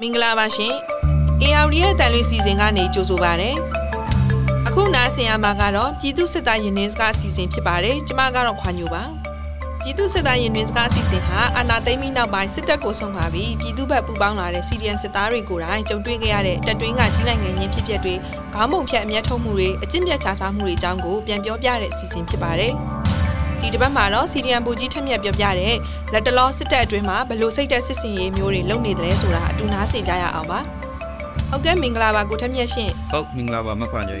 မင်္ဂလာပါရှင် AR ရဲ့တန်လွင်စီစဉ်ကနေကြိုဆိုပါရစေအခုနားဆင်ရမှာကတော့ပြည်သူစစ်သားရင်နှင်းစကားအစီအစဉ်ဖြစ်ပါတယ်ကျမကတော့ခွာညိုပါပြည်သူစစ်သားရင်နှင်းစကားအစီအစဉ်ဟာအာဏာသိမ်းပြီးနောက်ပိုင်းစစ်တပ်ကိုဆုံးပါပြီးပြည်သူ့ဘက်ပူးပေါင်းလာတဲ့စီဒီအန်စစ်သားတွေကိုယ်တိုင်ကြုံတွေ့ခဲ့ရတဲ့တပ်တွင်းကကြီးနိုင်ငံချင်းဖြစ်ပျက်တွေခေါင်းပုံဖြတ်အမျက်ထုတ်မှုတွေအကျင့်ပြတ်ခြားစားမှုတွေအကြောင်းကိုပြန်ပြောပြတဲ့အစီအစဉ်ဖြစ်ပါတယ် ဒီတစ်ပတ်မှာတော့ CDM ဘူကြီးထက်မြက်ပြောပြတဲ့လက်တလောစစ်တပ်အတွင်းမှာဘလို့စိတ်တက်စစ်စင်ရေးမျိုးတွေလုပ်နေတယ်ဆိုတာအတူနားဆင်ကြရအောင်ပါဟုတ်ကဲ့မင်္ဂလာပါကိုထက်မြက်ရှင်ဟုတ်မင်္ဂလာပါမခွန်ကြွေ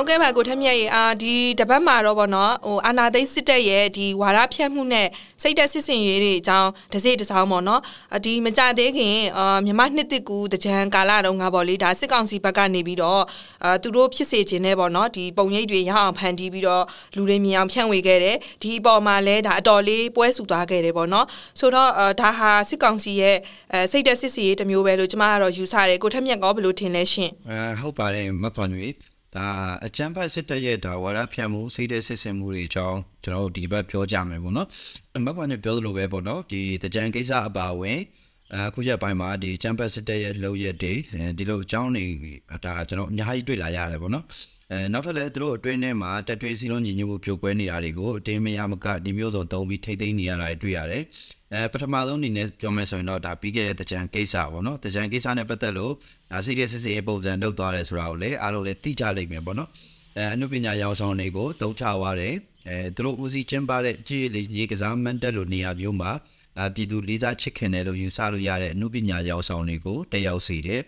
ဟုတ်ကဲ့ပါကိုထက်မြက်ရေအာဒီတပတ်မှာတော့ဗောနော်ဟိုအာနာသိန်းစစ်တပ်ရဲ့ဒီဝါရဖြတ်မှုနဲ့စိတ်တက်စစ်စင်ရေးတွေအကြောင်းတစ်စိတ်တစ်စောင်းဗောနော်ဒီမကြသေးခင်အာမြမနှစ်တစ်ကူတကြံကာလတုန်းကဗောလေဒါစစ်ကောင်စီဘက်ကနေပြီးတော့အာသူတို့ဖြစ်စေခြင်းနဲ့ဗောနော်ဒီပုံရိပ်တွေရအောင်ဖန်တီးပြီးတော့လူတွေမြင်အောင်ဖြန့်ဝေခဲ့တယ်ဒီအပေါ်မှာလဲဒါအတော်လေးပွဲဆူသွားခဲ့တယ်ဗောနော်ဆိုတော့ဒါဟာစစ်ကောင်စီရဲ့အဲစိတ်တက်စစ်စင်ရေးတစ်မျိုးပဲလို့ကျမကတော့ယူဆတယ်ကိုထက်မြက်ကဘယ်လိုထင်လဲရှင်အဲဟုတ်ပါတယ်မခွန်ကြွေ ဒါအချမ်းဖတ်စစ်တပ်ရဲ့ဒါဝါရဖြတ်မှုစိတ်တဲ့စစ်စင်မှုတွေအကြောင်းကျွန်တော်တို့ဒီဘက်ပြောကြမယ်ပေါ့နော်မခွန်ကြွေပြောသလိုပဲပေါ့နော်ဒီတကြံကိစ္စအပါဝင်အခုရက်ပိုင်းမှာဒီချမ်းဖတ်စစ်တပ်ရဲ့လှုပ်ရက်တွေဒီလိုအကြောင်းတွေဒါကျွန်တော်အများကြီးတွေ့လာရတယ်ပေါ့နော် အဲနောက်ထပ်လည်းသူတို့အတွင်းထဲမှာတက်ထွေးစီလုံးညီညွတ်မှုပြိုကွဲနေတာတွေကိုအတင်းမရမကဒီမျိုးစုံတုံးပြီးထိမ့်သိမ်းနေရတာတွေ့ရတယ်အဲပထမဆုံးအနေနဲ့ပြောမယ်ဆိုရင်တော့ဒါပြီးခဲ့တဲ့တကြံကိစ္စပေါ့နော်တကြံကိစ္စနဲ့ပတ်သက်လို့ဒါစိတ်ရစစ်စစ်ပုံစံလုပ်သွားတယ်ဆိုတာကိုလည်းအားလုံးလည်းသိကြလိမ့်မယ်ပေါ့နော်အဲအနုပညာရောင်ဆောင်တွေကိုတုံးချသွားတယ်အဲသူတို့ဦးစီးကျင်းပတဲ့ကြည်လေးရေကစားမန်တက်လိုနေရာမျိုးမှာအပြည်သူလေးစားချစ်ခင်တယ်လို့ယူဆလို့ရတဲ့အနုပညာရောင်ဆောင်တွေကိုတက်ရောက်စေတယ်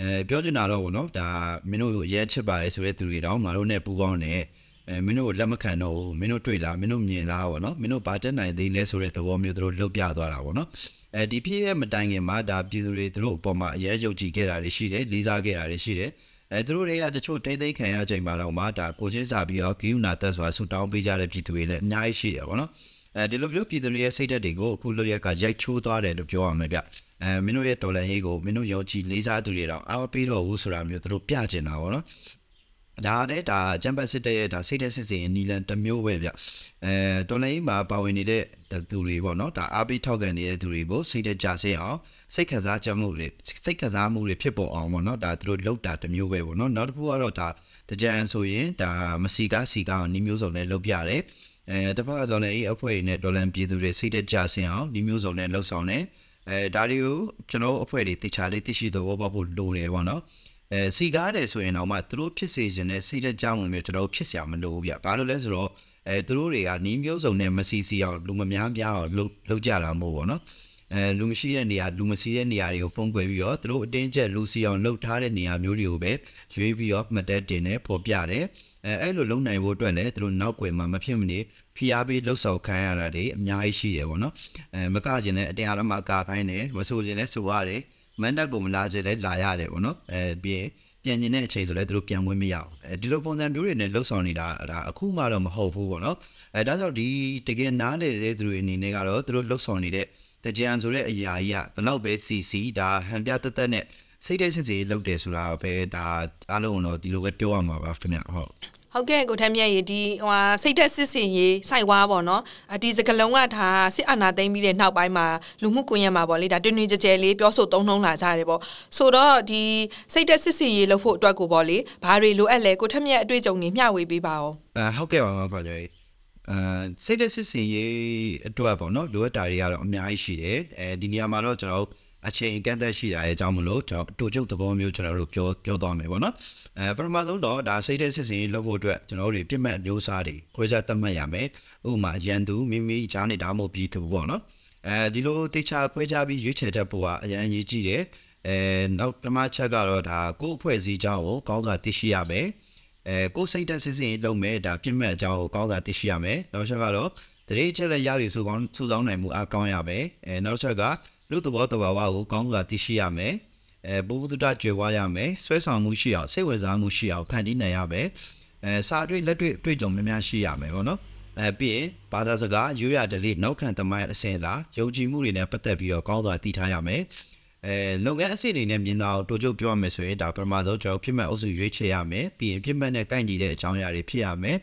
အဲပြောချင်တာတော့ဗောနော်ဒါမင်းတို့ရဲချစ်ပါတယ်ဆိုတဲ့သူတွေတောင်ငါတို့နဲ့ပူးပေါင်းနေအဲမင်းတို့လက်မခံတော့ဘူးမင်းတို့တွေ့လားမင်းတို့မြင်လားဗောနော်မင်းတို့ဘာတက်နိုင်သေးလဲဆိုတဲ့သဘောမျိုးတို့လှုပ်ပြသွားတာဗောနော်အဲဒီဖြစ်ရဲ့မတိုင်ခင်မှာဒါပြည်သူတွေတို့အပေါ်မှာအရေးယုံကြည်ခဲ့တာတွေရှိတယ်လေးစားခဲ့တာတွေရှိတယ်အဲသူတို့တွေကတချို့တိမ့်သိမ့်ခံရချိန်မှာတော့မှဒါကိုချင်းစာပြီးတော့ဂိယူနာတက်ဆိုတာဆူတောင်းပေးကြတဲ့ပြည်သူတွေလည်းအများကြီးရှိတယ်ဗောနော်အဲဒီလိုမျိုးပြည်သူတွေရဲ့စိတ်ဓာတ်တွေကိုအခုလိုရက်ကရိုက်ချိုးသွားတယ်လို့ပြောရမယ်ဗျ အဲမင်းတို့ရဲ့ဒေါ်လာရေးကိုမင်းတို့ယုံကြည်လေးစားသူတွေတော့အားပေးတော့ဘူးဆိုတာမျိုးသူတို့ပြချင်တာဗောနော်ဒါနဲ့ဒါချမ်ပတ်စစ်တဲ့ရဲ့ဒါစိတ်တဲ့စစ်စင်နီလန်တစ်မျိုးပဲဗျအဲတော်လိုင်းမှာပါဝင်နေတဲ့သူတွေပေါ့နော်ဒါအားပေးထောက်ခံနေတဲ့သူတွေကိုစိတ်တဲ့ကြဆင်းအောင်စိတ်ခံစားချက်မှုတွေစိတ်ခံစားမှုတွေဖြစ်ပေါ်အောင်ပေါ့နော်ဒါသူတို့လောက်တာတစ်မျိုးပဲပေါ့နော်နောက်တစ်ခုကတော့ဒါတကြံဆိုရင်ဒါမစီကားစီကားနီးမျိုးစုံနဲ့လုပ်ပြတယ်အဲတပတ်တော့လည်းအေးအဖွဲ့တွေနဲ့ဒေါ်လန်ပြည်သူတွေစိတ်တဲ့ကြဆင်းအောင်ဒီမျိုးစုံနဲ့လှုပ်ဆောင်တယ် အဲဒါတွေကိုကျွန်တော်အဖွဲ့တွေတေချာလေးသိရှိသဘောပေါက်ဖို့လိုတယ်ပေါ့နော်အဲစီကားတယ်ဆိုရင်တော့မှသူတို့ဖြစ်စေခြင်းနဲ့စိတ်ကြောင်းဝင်ပြီးကျွန်တော်ဖြစ်စရာမလိုဘူးဗျဘာလို့လဲဆိုတော့အဲသူတို့တွေကနီးမျိုးစုံနဲ့မစီစီအောင်လူမများများအောင်လှုပ်ကြတာမို့ပေါ့နော် အဲလူမရှိတဲ့နေရာလူမစီတဲ့နေရာတွေကိုဖုံးကွယ်ပြီးတော့သူတို့အတင်းကျပ်လူစီအောင်လှုပ်ထားတဲ့နေရာမျိုးတွေကိုပဲရွေးပြီးတော့မှတ်တဲ့တင်နဲ့ပေါ်ပြတယ်အဲအဲ့လိုလုံနိုင်ဖို့အတွက်လည်းသူတို့နောက်ွယ်မှာမဖြစ်မနေဖိအားပေးလှုပ်ဆောင်ခိုင်းရတာတွေအများကြီးရှိတယ်ပေါ့နော်အဲမကကျင်တဲ့အတင်းအားလုံးမှာကာခိုင်းတယ်မဆိုကျင်လည်းဆိုရတယ်မန်တက်ကိုမလာကျင်လည်းလာရတယ်ပေါ့နော်အဲပြီးပြန်ကျင်တဲ့အချိန်ဆိုလည်းသူတို့ပြန်ဝင်မရအောင်အဲဒီလိုပုံစံမျိုးတွေနဲ့လှုပ်ဆောင်နေတာဒါအခုမှတော့မဟုတ်ဘူးပေါ့နော်အဲဒါကြောင့်ဒီတကယ်နားလေတဲ့သူတွေအနေနဲ့ကတော့သူတို့လှုပ်ဆောင်နေတဲ့ တကြံဆိုတဲ့အရာကြီးကဘလောက်ပဲစီစီဒါဟန်ပြတက်တက်နဲ့စိတ်တဲ့စစ်စီလုပ်တယ်ဆိုတာပဲဒါအားလုံးတော့ဒီလိုပဲပြောရမှာပါခင်ဗျဟုတ်ဟုတ်ကဲ့ကိုထမ်းမြတ်ရေဒီဟိုစိတ်သက်စစ်စင်ရေးစိုက်ဝါပေါ့နော်ဒီစကလုံးကဒါစစ်အာဏာသိမ်းပြီးတဲ့နောက်ပိုင်းမှာလူမှုကွန်ရက်မှာပေါ့လေဒါတွင်တွင်ကြဲကြဲလေးပြောဆိုသုံးနှုံးလာကြတယ်ပေါ့ဆိုတော့ဒီစိတ်သက်စစ်စင်ရေးလုပ်ဖို့အတွက်ကိုပေါ့လေဘာတွေလိုအပ်လဲကိုထမ်းမြတ်အတွေ့အကြုံတွေမျှဝေပေးပါဦးအဲဟုတ်ကဲ့ပါပါပါလေ အဲစိတ်သက်စစ်စင်ရေးအတွက်ပေါ့နော်လိုအပ်တာတွေကတော့အများကြီးရှိတယ်အဲဒီနေရာမှာတော့ကျွန်တော်တို့အချိန်ကန့်သက်ရှိတာရဲ့အကြောင်းမလို့ကျွန်တော်တူကျုပ်သဘောမျိုးကျွန်တော်တို့ပြောပြောသွားမယ်ပေါ့နော်အဲပထမဆုံးတော့ဒါစိတ်တဲ့စစ်စင်လုပ်ဖို့အတွက်ကျွန်တော်တို့ပြစ်မှတ်မျိုးစားတွေခွဲခြားသတ်မှတ်ရမယ်ဥပမာရန်သူမိမိကြားနေဒါမှမဟုတ်ပြီးသူပေါ့နော်အဲဒီလိုတေချာခွဲခြားပြီးရွေးချယ်တတ်ဖို့ကအရင်အရေးကြီးတယ်အဲနောက်ပထမချက်ကတော့ဒါကိုယ်အဖွဲ့အစည်းအကြောင်းကိုကောင်းစွာသိရှိရမယ် အဲကိုယ်စိတ်သက်စစ်စင်လုပ်မယ်ဒါပြစ်မှတ်အကြောင်းကိုကောင်းစွာသိရှိရမယ်နောက်ချက်ကတော့တရေချက်လက်ရည်စုကောင်းစုဆောင်းနိုင်မှုအားကောင်းရမယ်အဲနောက်ချက်ကလူသဘောတဘာဝကိုကောင်းစွာသိရှိရမယ်အဲဘုဒ္ဓတကြွယ်ဝရမယ်ဆွဲဆောင်မှုရှိအောင်စိတ်ဝင်စားမှုရှိအောင်ဖန်တီးနိုင်ရမယ်အဲစာတွေ့လက်တွေ့တွေ့ကြုံများများရှိရမယ်ပေါ့နော်အဲပြီးရင်ဘာသာစကားရိုးရာဓလေ့နောက်ခံသမိုင်းအစဉ်လာယုံကြည်မှုတွေနဲ့ပတ်သက်ပြီးတော့ကောင်းစွာသိထားရမယ် အဲလုပ်ငန်းအစီအစဉ်နဲ့မြင်တာကိုတိုးချုပ်ပြောရမယ်ဆိုရင်ဒါပထမဆုံးကျွန်တော်ဖြစ်မဲ့အုပ်စုရွေးချယ်ရမယ်ပြီးရင်ဖြစ်မဲ့နဲ့ကိုင့်တည်တဲ့အကြောင်းအရာတွေဖြစ်ရမယ်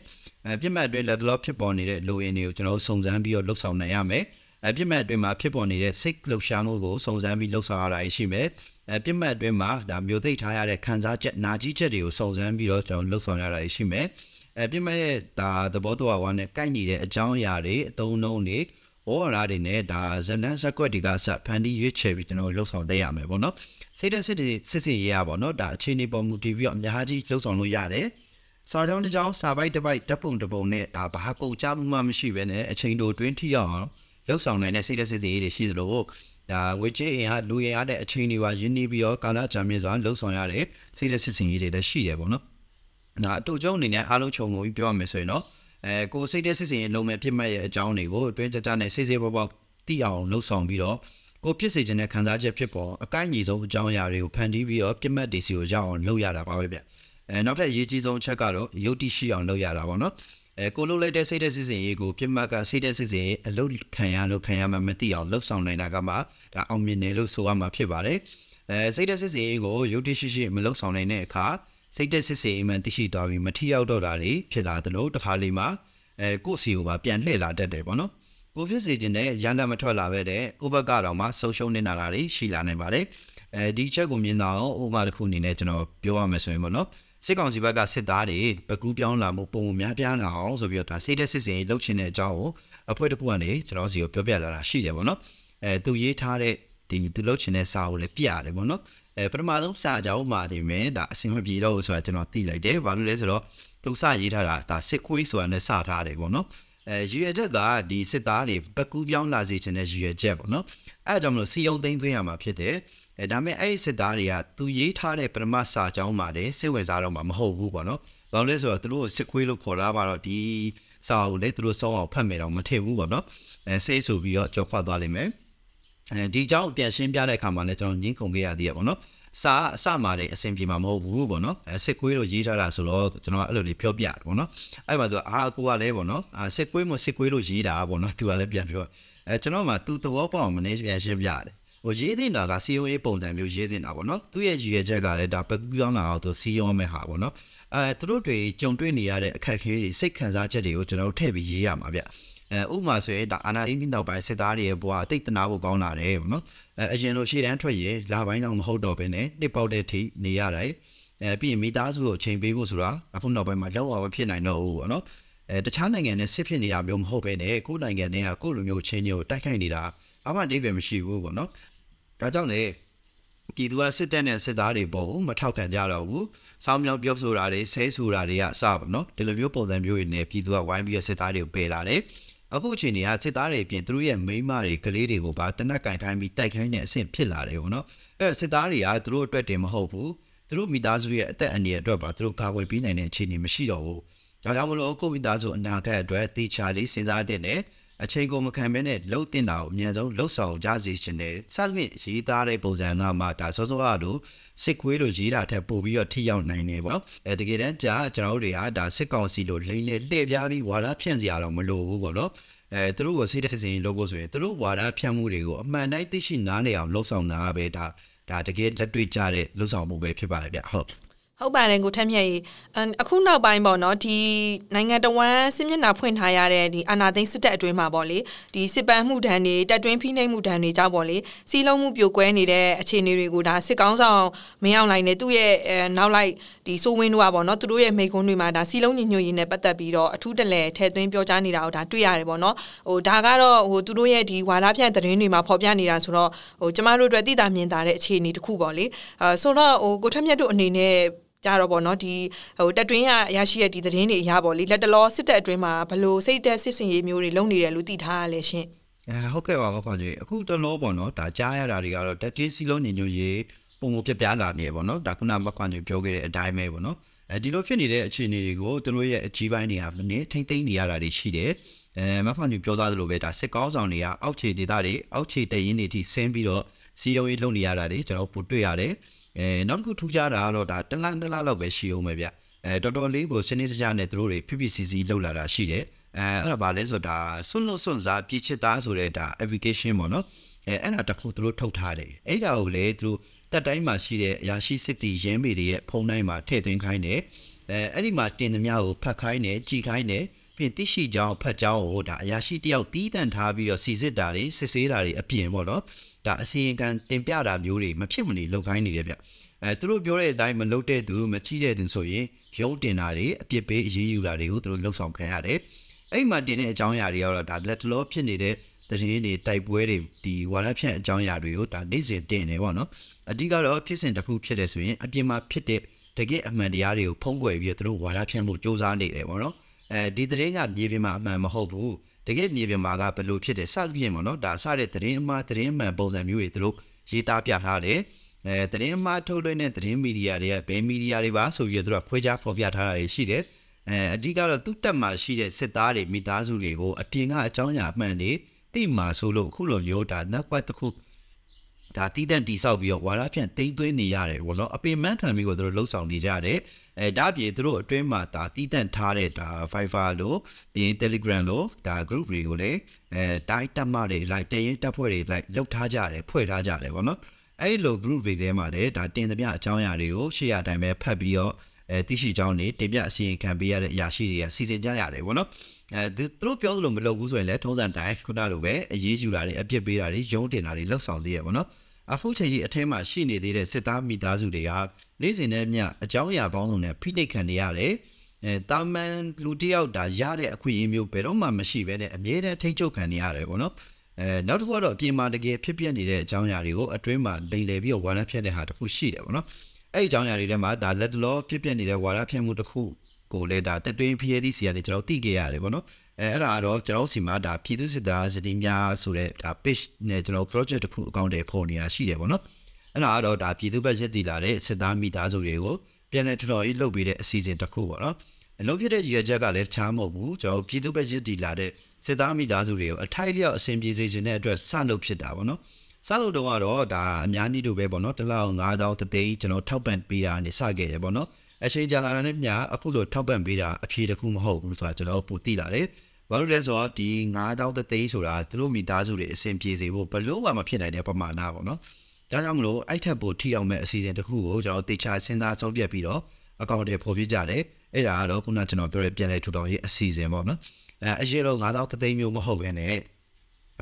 အဲဖြစ်မဲ့အတွင်းလက်တလောဖြစ်ပေါ်နေတဲ့လိုရင်းတွေကိုကျွန်တော်စုံစမ်းပြီးတော့လှုပ်ဆောင်နိုင်ရမယ်အပြစ်မဲ့အတွင်းမှာဖြစ်ပေါ်နေတဲ့စိတ်လှုပ်ရှားမှုကိုစုံစမ်းပြီးလှုပ်ဆောင်ရတာရှိမယ်။အပြစ်မဲ့အတွင်းမှာဒါမျိုးသိထားရတဲ့ခံစားချက်နာကြီးချက်တွေကိုစုံစမ်းပြီးတော့ကျွန်တော်လှုပ်ဆောင်ရတာရှိမယ်။အပြစ်မဲ့ရဲ့ဒါသဘောတရားဝါနဲ့ကိုက်ညီတဲ့အကြောင်းအရာတွေအသုံးအနှုန်းတွေ ဩဝါဒတွေနဲ့ဒါဇလန်းဇက်ကွက်တွေကစဖန်တီးရွေးချယ်ပြီးကျွန်တော်လှုပ်ဆောင်တတ်ရမယ်ပေါ့နော်။စိတ်သက်စစ်တွေစစ်စစ်ရေးရပါတော့ဒါအခြေအနေပေါ်မူတည်ပြီးတော့အများကြီးလှုပ်ဆောင်လို့ရတယ်။စာကြောင်းတစ်ကြောင်းစာပိုက်တစ်ပိုက်တပ်ပုံတစ်ပုံနဲ့ဒါဘာကုန်ကြမှုမှမရှိဘဲနဲ့အချိန်တိုတွင်းထိရောက်အောင်လှုပ်ဆောင်နိုင်တဲ့စိတ်သက်စစ်တွေရှိသလိုဒါဝေချေအင်ဟာလူရင်ရတဲ့အချိန်တွေပါရင်းနှီးပြီးတော့ကာလကြာမြင့်စွာလှုပ်ဆောင်ရတဲ့စိတ်သက်စစ်စင်ကြီးတွေလည်းရှိတယ်ပေါ့နော်။ဒါအတူကျုံအနေနဲ့အားလုံးခြုံငုံပြီးပြောရမယ်ဆိုရင်တော့ အဲကိုစိတ်သက်စစ်စင်ရဲ့လုံမဲ့ဖြစ်မဲ့ရဲ့အကြောင်းတွေကိုအတွင်းကြကြနဲ့စိတ်စိတ်ပေါပေါသိအောင်လှုပ်ဆောင်ပြီးတော့ကိုဖြစ်စေခြင်းနဲ့ခံစားချက်ဖြစ်ပေါ်အကိုင်းညီဆုံးအကြောင်းအရာတွေကိုဖန်တီးပြီးတော့ပြစ်မှတ်တွေစီကိုရောက်အောင်လုပ်ရတာပါပဲဗျ။အဲနောက်ထပ်အရေးကြီးဆုံးချက်ကတော့ယုတ်တိရှိအောင်လုပ်ရတာပေါ့နော်။အဲကိုလုံးလိုက်တဲ့စိတ်တဲ့စစ်စင်ရေးကိုပြစ်မှတ်ကစိတ်တဲ့စစ်စင်ရေးအလုပ်ခံရလို့ခံရမှမသိအောင်လှုပ်ဆောင်နိုင်တာကမှဒါအောင်မြင်တယ်လို့ဆိုရမှာဖြစ်ပါတယ်အဲစိတ်တဲ့စစ်စင်ရေးကိုရုပ်တရှိရှိမလှုပ်ဆောင်နိုင်တဲ့အခါ စိတ်တဲ့စစ်စင်ရေးမှသိရှိသွားပြီးမထီရောက်တော့တာတွေဖြစ်လာသလိုတစ်ခါလေးမှာအဲကိုယ့်စီကိုပါပြန်လှည့်လာတတ်တယ်ပေါ့နော်ကိုဖြစ်စေခြင်းနဲ့ရန်လက်မထွက်လာပဲတဲ့ကိုဘက်ကတော့မှဆုံရှုံနေတာတွေရှိလာနိုင်ပါတယ်အဲဒီချက်ကိုမြင်တော့ဥပမာတစ်ခုအနေနဲ့ကျွန်တော်ပြောရမယ်ဆိုရင်ပေါ့နော်စစ်ကောင်စီဘက်ကစစ်သားတွေပကူးပြောင်းလာမှုပုံများပြားလာအောင်ဆိုပြီးတော့ဒါစိတ်သက်စစ်စင်လှုပ်ချင်တဲ့အကြောင်းကိုအဖွဲ့တစ်ခုကနေကျွန်တော်စီကိုပြောပြလာတာရှိတယ်ပေါ့နော်အဲသူရေးထားတဲ့ဒီသူလှုပ်ချင်တဲ့စာကိုလည်းပြရတယ်ပေါ့နော် အဲပထမဆုံးစာကြောင်းမှာနေမယ်ဒါအစင်မပြေတော့ဆိုတာကျွန်တော်သိလိုက်တယ်ဘာလို့လဲဆိုတော့သူစရေးထားတာဒါစစ်ခွေးဆိုတာနဲ့စထားတယ်ပေါ့နော်အဲရည်ရွယ်ချက်ကဒီစစ်သားတွေပကူးပြောင်းလာစေချင်တဲ့ရည်ရွယ်ချက်ပေါ့နော်အဲဒါကြောင့်မလို့စီယုံသိမ်းသွင်းရမှာဖြစ်တယ်အဲဒါပေမဲ့အဲ့ဒီစစ်သားတွေကသူရေးထားတဲ့ပထမစာကြောင်းမှာလည်းစိတ်ဝင်စားတော့မှာမဟုတ်ဘူးပေါ့နော်။ဘာလို့လဲဆိုတော့သူတို့စစ်ခွေးလို့ခေါ်တာပါတော့ဒီစာကိုလည်းသူတို့စောင်းအောင်ဖတ်မယ်တော့မထင်ဘူးပေါ့နော်။အဲစိတ်ဆိုပြီးတော့ကြောက်ခွတ်သွားလိမ့်မယ်။ အဲဒီကြောင်းပြန်ရှင်းပြတဲ့အခါမှာလည်းကျွန်တော်ညင်းခုန်ခဲ့ရသေးရပေါ့နော်။စာအစမှာလည်းအဆင်ပြေမှာမဟုတ်ဘူးပေါ့နော်အဲစစ်ကွေးလို့ရေးထားတာဆိုတော့ကျွန်တော်အဲ့လိုလေးပြောပြတယ်ပေါ့နော်အဲ့မှာသူအာအကူကလည်းပေါ့နော်အာစစ်ကွေးမစစ်ကွေးလို့ရေးတာပေါ့နော်သူကလည်းပြန်ပြောအဲကျွန်တော်မှသူသဘောပေါက်မနေပြန်ရှင်းပြတယ်ဟိုရေးတင်တာက COA ပုံစံမျိုးရေးတင်တာပေါ့နော်သူ့ရဲ့ရည်ရွယ်ချက်ကလည်းဒါပကူပြောင်းလာအောင်သူစီရောမဲ့ဟာပေါ့နော်အဲသူတို့တွေကြုံတွေ့နေရတဲ့အခက်အခဲတွေစိတ်ခံစားချက်တွေကိုကျွန်တော်တို့ထည့်ပြီးရေးရမှာဗျ အဲဥပမာဆိုရင်ဒါအာနာအင်းပြီးနောက်ပိုင်းစစ်သားတွေရဲ့ဘဝတိတ်တနာဖို့ကောင်းလာတယ်ပေါ့နော်အဲအရင်လိုရှေ့တန်းထွက်ရင်လာပိုင်းတော့မဟုတ်တော့ဘဲနဲ့နှစ်ပေါက်တဲ့အထိနေရတယ်အဲပြီးရင်မိသားစုကိုအချိန်ပေးဖို့ဆိုတာအခုနောက်ပိုင်းမှာလောက်အောင်မဖြစ်နိုင်တော့ဘူးပေါ့နော်အဲတခြားနိုင်ငံနဲ့စစ်ဖြစ်နေတာမျိုးမဟုတ်ဘဲနဲ့ကိုယ်နိုင်ငံနဲ့ကကိုယ်လူမျိုးချင်းတွေကိုတိုက်ခိုက်နေတာအမှန်တိပဲမရှိဘူးပေါ့နော်ဒါကြောင့်လေပြည်သူကစစ်တပ်နဲ့စစ်သားတွေပေါ်ကိုမထောက်ခံကြတော့ဘူး။စောင်းမြောင်းပြောဆိုတာတွေဆဲဆိုတာတွေကအစပါနော်။ဒီလိုမျိုးပုံစံမျိုးတွေနဲ့ပြည်သူကဝိုင်းပြီးစစ်သားတွေကိုပယ်လာတယ်။ အခုအချိန်တွေကစစ်သားတွေအပြင်သူတို့ရဲ့မိန်းမတွေကလေးတွေကိုပါတနက်ကင်ထိုင်းပြီးတိုက်ခိုင်းတဲ့အဆင့်ဖြစ်လာတယ်ပေါ့နော်။အဲစစ်သားတွေကသူတို့အတွက်တင်မဟုတ်ဘူး။သူတို့မိသားစုရဲ့အသက်အန္တရာယ်အတွက်ပါသူတို့ကာကွယ်ပေးနိုင်တဲ့အခြေအနေမရှိတော့ဘူး။ဒါကြောင့်မလို့ကိုမိသားစုအနာဂတ်အတွက်တေချာလေးစဉ်းစားတဲ့ အချိန်ကိုမခံဘဲနဲ့လှုပ်တင်တာကိုအမြန်ဆုံးလှုပ်ဆောင်ကြစေချင်တယ်စသဖြင့်ရေးသားတဲ့ပုံစံကမှဒါစောစောကတို့စစ်ခွေးလိုရေးတာထက်ပိုပြီးတော့ထိရောက်နိုင်နေပေါ့အဲတကယ်တမ်းကြာကျွန်တော်တို့တွေကဒါစစ်ကောင်စီလိုလိမ့်လေလှည့်ပြားပြီးဝါဒဖြန့်စရာတော့မလိုဘူးပေါ့နော်အဲသူတို့ကိုစိတ်သက်စင်လုပ်ဖို့ဆိုရင်သူတို့ဝါဒဖြန့်မှုတွေကိုအမှန်တိုင်းသိရှိနားလည်အောင်လှုပ်ဆောင်တာပဲဒါဒါတကယ်လက်တွေ့ကြတဲ့လှုပ်ဆောင်မှုပဲဖြစ်ပါတယ်ဗျဟုတ် ဟုတ်ပါတယ်ကိုထက်မြက်ရေအခုနောက်ပိုင်းပေါ့နော်ဒီနိုင်ငံတော်ဝန်စစ်မျက်နှာဖွင့်ထားရတဲ့ဒီအာဏာသိမ်းစစ်တပ်အတွင်းမှာပေါ့လေဒီစစ်ပန်းမှုဒဏ်တွေတက်တွင်းဖိနှိပ်မှုဒဏ်တွေကြောင့်ပေါ့လေစီးလုံးမှုပြိုကွဲနေတဲ့အခြေအနေတွေကိုဒါစစ်ကောင်းဆောင်မင်းအောင်လှိုင်နဲ့သူ့ရဲ့နောက်လိုက်ဒီစိုးဝင်းတို့ကပေါ့နော်သူတို့ရဲ့မိကုန်းတွေမှာဒါစီးလုံးညီညွတ်ရေးနဲ့ပတ်သက်ပြီးတော့အထူးတလဲထဲသွင်းပြောကြားနေတာကိုဒါတွေ့ရတယ်ပေါ့နော်ဟိုဒါကတော့ဟိုသူတို့ရဲ့ဒီဝါဒဖြန့်သတင်းတွေမှာဖော်ပြနေတာဆိုတော့ဟိုကျမတို့အတွက်သိတာမြင်တာတဲ့အခြေအနေတစ်ခုပေါ့လေအဲဆိုတော့ဟိုကိုထက်မြတ်တို့အနေနဲ့ ကြတော့ပေါ့နော်ဒီဟိုတက်တွင်းရရရှိတဲ့ဒီသတင်းတွေအရပေါ့လေလက်တလောစစ်တပ်အတွင်းမှာဘလို့စိတ်တက်စစ်စင်ရေးမျိုးတွေလုပ်နေတယ်လို့သိထားရလဲရှင်အဲဟုတ်ကဲ့ပါခွန်ကြီးအခုတလောပေါ့နော်ဒါကြားရတာတွေကတော့တက်တင်းစီလုံးညညရေးပုံပုံပြပြလာနေပေါ့နော်ဒါခုနမခွန်ကြီးပြောခဲ့တဲ့အတိုင်းပဲပေါ့နော်အဲဒီလိုဖြစ်နေတဲ့အခြေအနေတွေကိုသူတို့ရဲ့အကြီးပိုင်းတွေကမင်းထိမ့်သိမ့်နေရတာတွေရှိတယ်အဲမခွန်ကြီးပြောသားသလိုပဲဒါစစ်ကောင်းဆောင်တွေကအောက်ခြေဒေသတွေအောက်ခြေတရင်တွေထိဆင်းပြီးတော့စီယုံရေးလုပ်နေရတာတွေကျွန်တော်ပို့တွေ့ရတယ် အဲနောက်တစ်ခုထူးခြားတာကတော့ဒါတလန်းတလားလောက်ပဲရှိအောင်ပဲဗျအဲတော်တော်လေးကိုစနစ်တကျနဲ့သူတို့တွေ PPCC လောက်လာတာရှိတယ်အဲအဲ့ဒါဘာလဲဆိုတော့ဒါဆွန့်လွတ်ဆွန့်စားပြစ်ချစ်သားဆိုတဲ့ဒါ application ပေါ့နော်အဲအဲ့ဒါတစ်ခုသူတို့ထုတ်ထားတယ်အဲ့ဒါကိုလေသူတို့တက်တိုင်းမှာရှိတဲ့အရာရှိစစ်တီရင်းမေတွေရဲ့ဖုန်းတိုင်းမှာထည့်သွင်းခိုင်းတယ်အဲအဲ့ဒီမှာတင်သမျှကိုဖတ်ခိုင်းတယ်ကြည်ခိုင်းတယ်ပြင်သိရှိကြောင်းဖတ်ကြောင်းကိုဒါအရာရှိတယောက်တီးတန့်ထားပြီးတော့စီစစ်တာတွေစစ်ဆေးတာတွေအပြင်ပေါ့နော် ဒါအစီရင်ခံတင်ပြတာမျိုးတွေမဖြစ်မနေလုပ်ခိုင်းနေတယ်ဗျအဲသူတို့ပြောတဲ့အတိုင်းမလုပ်တဲ့သူမချိတဲ့သူဆိုရင်ရုံးတင်တာတွေအပြစ်ပေးအရေးယူတာတွေကိုသူတို့လှုပ်ဆောင်ခံရတယ်အဲ့မှာတင်တဲ့အကြောင်းအရာတွေကတော့ဒါလက်တလောဖြစ်နေတဲ့သတင်းတွေတိုက်ပွဲတွေဒီဝါရဖြန့်အကြောင်းအရာတွေကိုဒါနေ့စဉ်တင်နေပေါ့နော်အဓိကတော့ဖြစ်စဉ်တစ်ခုဖြစ်တယ်ဆိုရင်အပြင်မှာဖြစ်တဲ့တကယ်အမှန်တရားတွေကိုဖုံးကွယ်ပြီးတော့သူတို့ဝါရဖြန့်ဖို့စ조사နေတယ်ပေါ့နော်အဲဒီသတင်းကမြေပြင်မှာအမှန်မဟုတ်ဘူး တကယ်မြေပြင်မှာကဘယ်လိုဖြစ်တယ်စသဖြင့်ပေါ့နော်ဒါစတဲ့သတင်းအမှားသတင်းအမှန်ပုံစံမျိုးတွေသူတို့ရေးသားပြထားတယ်အဲသတင်းအမှားထုတ်လွှင့်တဲ့သတင်းမီဒီယာတွေကဘယ်မီဒီယာတွေပါဆိုပြီးတော့သူကခွဲခြားဖော်ပြထားတာတွေရှိတယ်အဲအဓိကတော့သူ့တက်မှာရှိတဲ့စစ်သားတွေမိသားစုတွေကိုအပြင်ကအကြောင်းအရာအမှန်တွေတိမှာဆိုလို့အခုလိုမျိုးဒါနောက်ပတ်တစ်ခုဒါတီးတန့်တိဆောက်ပြီးတော့ဝါရဖြန့်တိမ့်သွင်းနေရတယ်ဘောနော်အပင်မန်းခံပြီးကိုတို့လှုပ်ဆောင်နေကြတယ် အဲဒါပြင်တို့အတွင်းမှာဒါတီးတန့်ထားတဲ့ဒါ Fiverr လို့ပြီးရင် Telegram လို့ဒါ group တွေကိုလည်းအဲတိုင်းတက်မှတွေ like တရင်တက်ဖွဲ့တွေ like လှုပ်ထားကြတယ်ဖွဲ့ထားကြတယ်ဘောနော်အဲ့လို group တွေထဲမှာလည်းဒါတင်သမျှအကြောင်းအရာတွေကိုရှေ့ရတိုင်းပဲဖတ်ပြီးတော့အဲသိရှိကြောင်းနေတင်ပြအစီရင်ခံပေးရတဲ့အရာရှိတွေကစီစဉ်ကြရတယ်ဘောနော်အဲသူတို့ပြောသလိုမလုပ်ဘူးဆိုရင်လည်းထုံးစံတိုင်းခုနလိုပဲအရေးယူတာတွေအပြစ်ပေးတာတွေရုံးတင်တာတွေလှုပ်ဆောင်သေးရပါတော့ အခုချိန်ကြီးအထက်မှာရှိနေသေးတဲ့စစ်သားမိသားစုတွေကနေ့စဉ်နဲ့မျှအကြောင်းအရာပေါင်းစုံနဲ့ဖိနှိပ်ခံနေရတယ်အဲတာမန်လူတယောက်ဒါရတဲ့အခွင့်အရေးမျိုးဘယ်တော့မှမရှိဘဲနဲ့အမြဲတမ်းထိတ်ချုပ်ခံနေရတယ်ပေါ့နော်အဲနောက်တစ်ခုကတော့အပြင်မှာတကယ်ဖြစ်ပျက်နေတဲ့အကြောင်းအရာတွေကိုအတွင်းမှာလိမ်လည်ပြီးတော့ဝါရဖြတ်တဲ့ဟာတစ်ခုရှိတယ်ပေါ့နော်အဲ့ဒီအကြောင်းအရာတွေထဲမှာဒါလက်တလောဖြစ်ပျက်နေတဲ့ဝါရဖြတ်မှုတစ်ခု ကိုလည်းဒါတက်တွင်း PhD စီကနေကျွန်တော်သိခဲ့ရတယ်ပေါ့နော်အဲအဲ့ဒါတော့ကျွန်တော်စီမှာဒါပြည်သူစစ်သားစတင်များဆိုတဲ့ဒါ page နဲ့ကျွန်တော် project တစ်ခုအကောင့်တွေဖော်နေတာရှိတယ်ပေါ့နော်အဲ့ဒါကတော့ဒါပြည်သူဘက်ရက်တည်လာတဲ့စစ်သားမိသားစုတွေကိုပြန်လည်ထတော်ရေးလုပ်ပေးတဲ့အစီအစဉ်တစ်ခုပေါ့နော်အလုပ်ဖြစ်တဲ့ရည်ရွယ်ချက်ကလည်းတခြားမဟုတ်ဘူးကျွန်တော်ပြည်သူဘက်ရက်တည်လာတဲ့စစ်သားမိသားစုတွေကိုအထိုက်လျောက်အဆင်ပြေစေခြင်းတဲ့အတွက်စလုပ်ဖြစ်တာပေါ့နော်စလုပ်တော့ကတော့ဒါအများကြီးတို့ပဲပေါ့နော်တစ်လောက်9000တသိန်းကျွန်တော်ထောက်ပံ့ပေးတာနေစခဲ့တယ်ပေါ့နော် အချိန်ကြာလာတဲ့ညအခုလိုထောက်ပံ့ပေးတာအဖြေတစ်ခုမဟုတ်ဘူးဆိုတာကျွန်တော်ပိုသိလာတယ်ဘာလို့လဲဆိုတော့ဒီ9000တသိန်းဆိုတာသူတို့မိသားစုတွေအဆင်ပြေစေဖို့ဘလို့မှမဖြစ်နိုင်တဲ့ပမာဏပေါ့နော်။ဒါကြောင့်မလို့အဲ့ထက်ပိုထိအောင်မဲ့အစီအစဉ်တစ်ခုကိုကျွန်တော်တေချာစဉ်းစားဆုံးဖြတ်ပြီးတော့အကောင့်တွေဖော်ပြကြတယ်။အဲ့ဒါကတော့ခုနကျွန်တော်ပြောတဲ့ပြန်လဲထူထောင်ရေးအစီအစဉ်ပေါ့နော်။အဲအရေးတော့9000တသိန်းမျိုးမဟုတ်ဘဲနဲ့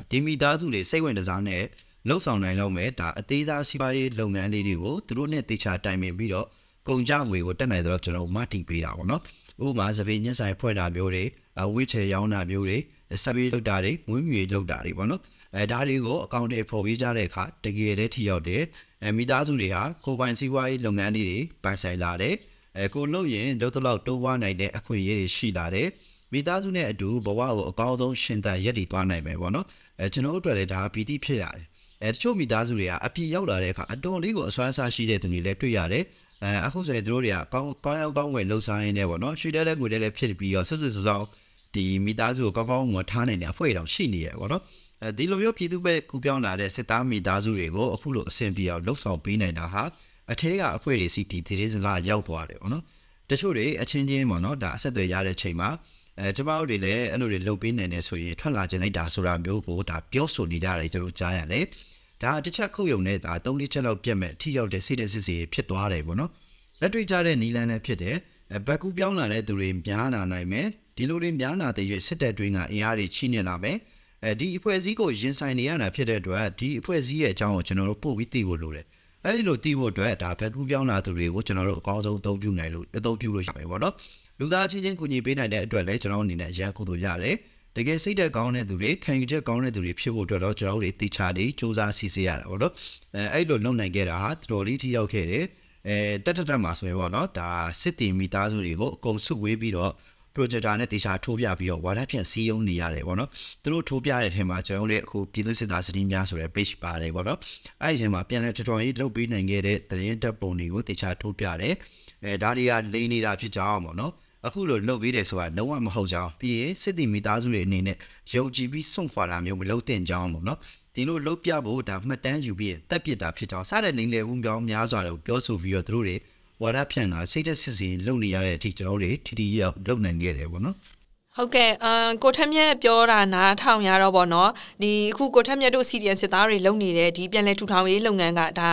ဒီမိသားစုတွေစိတ်ဝင်စားနဲ့လှုပ်ဆောင်နိုင်လောက်မဲ့ဒါအသေးစားစီးပွားရေးလုပ်ငန်းလေးတွေကိုသူတို့နဲ့တေချာတိုင်ပင်ပြီးတော့ ကုန်ကြငွေကိုတက်နိုင်တော့ကျွန်တော်မတီးပေးတာပေါ့နော်။ဥပမာသပင်းညက်ဆိုင်ဖွဲ့တာမျိုးတွေအဝိချေရောင်းတာမျိုးတွေစပီးလောက်တာတွေမွေးမြူလောက်တာတွေပေါ့နော်အဲဒါတွေကိုအကောင့်တွေဖော်ပေးကြတဲ့အခါတကယ်တည်းထိရောက်တယ်အဲမိသားစုတွေဟာကိုပိုင်စီးပွားရေးလုပ်ငန်းတွေပိုင်ဆိုင်လာတယ်အဲကိုလုပ်ရင်လောက်တလောက်တိုးဝါနိုင်တဲ့အခွင့်အရေးတွေရှိလာတယ်မိသားစုနဲ့အတူဘဝကိုအကောင်းဆုံးရှင်သန်ရည်တည်သွားနိုင်မယ်ပေါ့နော်အဲကျွန်တော်တို့အတွက်လည်းဒါပီတိဖြစ်ရတယ်အဲတချို့မိသားစုတွေကအပြည့်ရောက်လာတဲ့အခါအတော်လေးကိုအစွမ်းအစားရှိတဲ့သူတွေလည်းတွေ့ရတယ် အဲအခုဆိုရင်တို့တွေကကောင်းကောင်းရောက်ကောင်းဝင်လှုပ်ရှားရင်းနဲ့ပေါ့နော်ရွှေတဲလဲငွေတဲလဲဖြစ်ပြီးတော့ဆွဆွဆောင်းဒီမိသားစုကိုကောင်းကောင်းမထားနိုင်တဲ့အဖွဲ့တောင်ရှိနေရပေါ့နော်အဲဒီလိုမျိုးပြည်သူပဲကူပြောင်းလာတဲ့စစ်သားမိသားစုတွေကိုအခုလိုအဆင်ပြေအောင်လှုပ်ဆောင်ပေးနိုင်တာဟာအထဲကအဖွဲ့တွေစီဒီသတင်းစကားရောက်သွားတယ်ပေါ့နော်တချို့တွေအချင်းချင်းပေါ့နော်ဒါအဆက်အသွယ်ရတဲ့ချိန်မှာအဲကျမတို့တွေလည်းအဲ့လိုတွေလှုပ်ပေးနိုင်တယ်ဆိုရင်ထွက်လာခြင်းလိုက်တာဆိုတာမျိုးကိုဒါပြောဆိုနေကြတယ်ကျွန်တော်ကြားရတယ် ဒါတစ်ချက်ခုတ်ယုံနဲ့ဒါ၃လေးချက်လောက်ပြတ်မဲ့ထိရောက်တဲ့စိတ်တဲ့စစ်စီဖြစ်သွားတယ်ပေါ့နော်လက်တွေ့ကြတဲ့နီလန်လည်းဖြစ်တယ်ဘက်ကူပြောင်းလာတဲ့သူတွေများလာနိုင်မယ်ဒီလိုတွေများလာတဲ့ရွေးစစ်တပ်တွင်းကအင်အားတွေချိနေလာမယ်အဲဒီအဖွဲ့အစည်းကိုရင်ဆိုင်နေရတာဖြစ်တဲ့အတွက်ဒီအဖွဲ့အစည်းရဲ့အကြောင်းကိုကျွန်တော်တို့ပို့ပြီးသိဖို့လိုတယ်အဲဒီလိုသိဖို့အတွက်ဒါဘက်ကူပြောင်းလာသူတွေကိုကျွန်တော်တို့အကောင်းဆုံးအသုံးပြုနိုင်လို့အသုံးပြုလို့ရမယ်ပေါ့နော်လူသားချင်းချင်းကူညီပေးနိုင်တဲ့အတွက်လည်းကျွန်တော်အနေနဲ့ရန်ကုသိုလ်ရတယ် တကယ်စိတ်သက်ကောင်းတဲ့သူတွေခံယူချက်ကောင်းတဲ့သူတွေဖြစ်ဖို့အတွက်တော့ကျွန်တော်တို့တေချာလေးစူးစမ်းစီစစ်ရတာပေါ့နော်အဲအဲ့လိုလုပ်နိုင်ခဲ့တာဟာတော်တော်လေးထိရောက်ခဲ့တယ်အဲတက်တက်တက်မှာဆိုရင်ပေါ့နော်ဒါစစ်တီမီသားစုတွေကိုအကုန်စုဝေးပြီးတော့ projector နဲ့တေချာထိုးပြပြီးတော့ဝါဒဖြန့်စီးရုံးနေရတယ်ပေါ့နော်သူတို့ထိုးပြတဲ့ထဲမှာကျွန်တော်တို့အခုပြည်သူစစ်သားစည်းများဆိုတဲ့ page ပါတယ်ပေါ့နော်အဲ့ဒီထဲမှာပြန်လဲတော်တော်ကြီးလုပ်ပေးနိုင်ခဲ့တဲ့သတင်းတပ်ပုံတွေကိုတေချာထိုးပြတယ်အဲဒါတွေကလိမ့်နေတာဖြစ်ကြောင်းပေါ့နော် အခုလိုလုပ်ပေးတယ်ဆိုတာလုံးဝမဟုတ်ကြောင်းပြီးရင်စစ်တီမိသားစုတွေအနေနဲ့ယုံကြည်ပြီးစွန့်ခွာတာမျိုးမလုပ်သင့်ကြောင်းပေါ့နော်ဒီလိုလုပ်ပြဖို့ဒါမှတ်တမ်းယူပြီးတက်ပစ်တာဖြစ်ကြောင်းစတဲ့လိမ်လည်မှုပြောင်းများစွာတွေကိုပြောဆိုပြီးတော့သူတို့တွေဝါဒဖြန့်တာစိတ်သက်စစ်စီလုပ်နေရတဲ့အထိကျွန်တော်တို့ထီထီရောက်လုပ်နိုင်ခဲ့တယ်ပေါ့နော် ဟုတ်ကဲ့အမ်ကိုထက်မြက်ပြောတာနားထောင်ရတော့ဗောနော်ဒီအခုကိုထက်မြက်တို့စီဒီအန်စစ်သားတွေလုပ်နေတဲ့ဒီပြန်လည်ထူထောင်ရေးလုပ်ငန်းကဒါ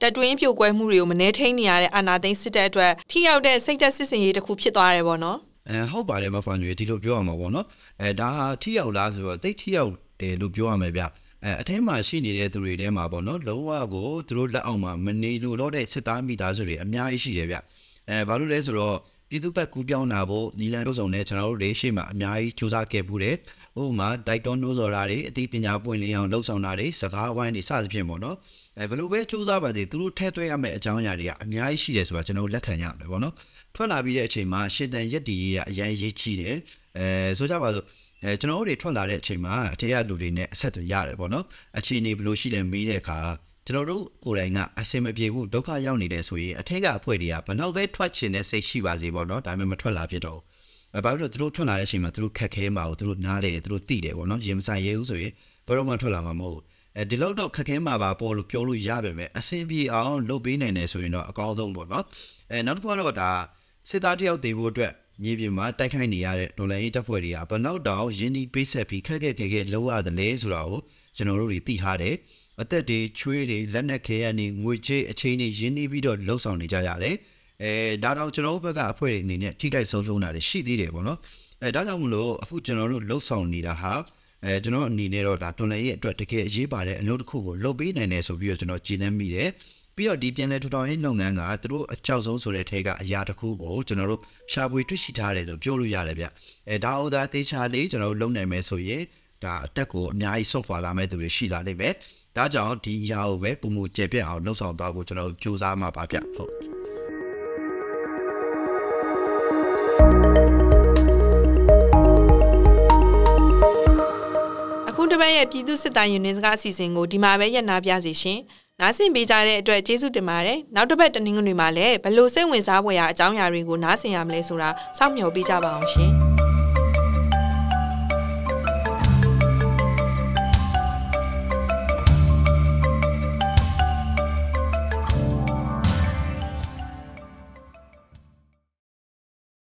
တက်တွင်းပြိုကွဲမှုတွေကိုမနှဲထိန်နေရတဲ့အာနာသိန်းစစ်တပ်အတွက်ထိရောက်တဲ့စိတ်သက်စစ်စင်ရေးတစ်ခုဖြစ်သွားတယ်ဗောနော်အဲဟုတ်ပါတယ်မဖန်ကြီးဒီလိုပြောရမှာဗောနော်အဲဒါထိရောက်လားဆိုတော့တိတ်ထိရောက်တယ်လို့ပြောရမယ်ဗျအဲအထဲမှာရှိနေတဲ့သူတွေထဲမှာပေါ့နော်လုံးဝကိုသူတို့လက်အောက်မှာမနေလို့တော့တဲ့စစ်သားမိသားစုတွေအများကြီးရှိတယ်ဗျအဲဘာလို့လဲဆိုတော့ ပြည်သူ့ဘက်ကူးပြောင်းလာဖို့နီလန်တို့ဆောင်နဲ့ကျွန်တော်တို့တွေရှေ့မှာအများကြီးစူးစမ်းခဲ့မှုတယ်ဥပမာတိုက်တွန်းနှိုးဆော်တာတွေအသိပညာပွင့်လင်းအောင်လှုပ်ဆောင်တာတွေစကားဝိုင်းတွေစသဖြင့်ပေါ့နော်အဲဘယ်လိုပဲစူးစမ်းပါသေးသူတို့ထဲသွဲရမယ့်အကြောင်းအရာတွေကအများကြီးရှိတယ်ဆိုတာကျွန်တော်လက်ခံရမယ်ပေါ့နော်ထွက်လာပြီးတဲ့အချိန်မှာရှင်းတန်ရက်တီရေးကအရင်ရေးချီးတယ်အဲဆိုကြပါစို့အဲကျွန်တော်တို့တွေထွက်လာတဲ့အချိန်မှာအထက်ကလူတွေနဲ့အဆက်အသွယ်ရတယ်ပေါ့နော်အခြေအနေဘယ်လိုရှိလဲမေးတဲ့အခါ ကျွန်တော်တို့ကိုယ်တိုင်ကအဆင်မပြေဘူးဒုက္ခရောက်နေတယ်ဆိုရင်အထက်ကအဖွဲ့တွေကဘလောက်ပဲထွက်ချင်တဲ့စိတ်ရှိပါစေပေါ့နော်ဒါပေမဲ့မထွက်လာဖြစ်တော့ဘူးဘာလို့လဲသူတို့ထွက်လာတဲ့အချိန်မှာသူတို့ခက်ခဲမှာကိုသူတို့နားလေသူတို့သိတယ်ပေါ့နော်ရင်မဆိုင်ရဲဘူးဆိုရင်ဘယ်တော့မှထွက်လာမှာမဟုတ်ဘူးအဲဒီလောက်တော့ခက်ခဲမှာပါပေါ်လို့ပြောလို့ရပါမယ်အဆင်ပြေအောင်လုပ်ပေးနိုင်တယ်ဆိုရင်တော့အကောင်းဆုံးပေါ့နော်အဲနောက်တစ်ခုကတော့ဒါစစ်သားတယောက်တည်ဖို့အတွက်မြေပြင်မှာတိုက်ခိုက်နေရတဲ့ဒေါ်လာရေးတပ်ဖွဲ့တွေကဘနောက်တောင်ရင်းနှီးပေးဆက်ပြီးခက်ခက်ခဲခဲလုပ်ရတယ်လေဆိုတာကိုကျွန်တော်တို့တွေသိထားတယ် အသက်တွေချွေးတွေလက်နက်ခဲရနေငွေကြေးအချင်းတွေရင်းနှီးပြီးတော့လှုပ်ဆောင်နေကြရတယ်အဲဒါတော့ကျွန်တော်တို့ဘက်ကအဖွဲ့တွေအနေနဲ့ထိခိုက်ဆုံးရှုံးတာတွေရှိသေးတယ်ပေါ့နော်အဲဒါကြောင့်မလို့အခုကျွန်တော်တို့လှုပ်ဆောင်နေတာဟာအဲကျွန်တော်အနေနဲ့တော့ဒါတွန်လည်ရဲ့အတွက်တကယ်အရေးပါတဲ့အလုပ်တစ်ခုကိုလုပ်ပေးနိုင်တယ်ဆိုပြီးတော့ကျွန်တော်ကြည်နှမ်းမိတယ်ပြီးတော့ဒီပြန်လည်ထူထောင်ရေးလုပ်ငန်းကသူတို့အကြောက်ဆုံးဆိုတဲ့ထဲကအရာတစ်ခုကိုကျွန်တော်တို့ရှာဖွေတွေ့ရှိထားတယ်လို့ပြောလို့ရတယ်ဗျအဲဒါဥသာတေချာလေးကျွန်တော်တို့လုပ်နိုင်မယ်ဆိုရင်ဒါအတက်ကိုအများကြီး software လာမဲ့သူတွေရှိလာလိမ့်မယ် ဒါကြောင့်ဒီအရာကိုပဲပုံမူကျေပြတ်အောင်လှုပ်ဆောင်သွားဖို့ကျွန်တော်တို့ကြိုးစားမှာပါဗျဟုတ်အခုတစ်ပတ်ရဲ့ပြည်သူစစ်တိုင်းယူနစ်စကားအစီအစဉ်ကိုဒီမှာပဲရပ်နာပြစီရှင်။နားဆင်ပေးကြတဲ့အတွက်ကျေးဇူးတင်ပါတယ်။နောက်တစ်ပတ်တနင်္ဂနွေမှာလည်းဘလို့စိတ်ဝင်စားဖွယ်ရာအကြောင်းအရာတွေကိုနားဆင်ရမလဲဆိုတာစောင့်မျှော်ပေးကြပါအောင်ရှင်။